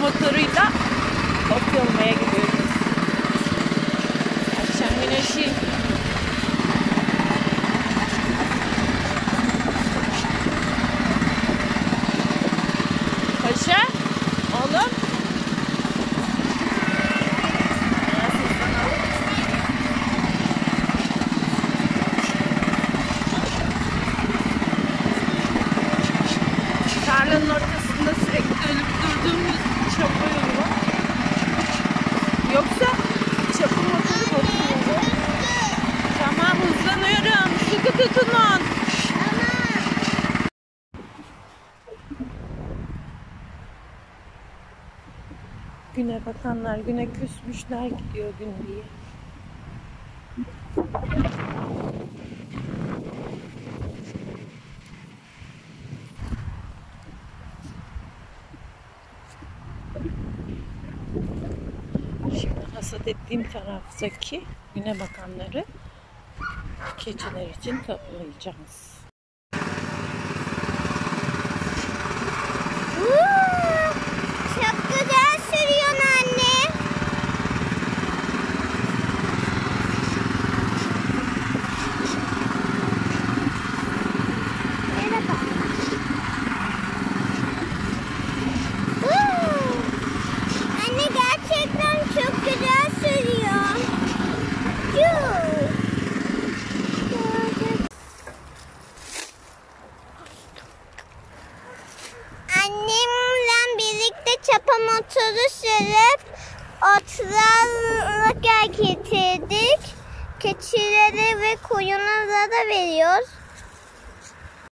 motoruyla ot yolmaya gidiyoruz. Akşam güneşi. Paşa, oğlum. Çapa yolu var. Yoksa çapı motoru batıyor. Tamam hızlanıyorum. Sıkı tutunun. Güne bakanlar güne küsmüşler gidiyor gün diye. Şimdi hasat ettiğim taraftaki güne bakanları keçiler için toplayacağız. Annemle birlikte çapa motoru sürüp otlarla getirdik. Keçilere ve koyunlara da veriyoruz.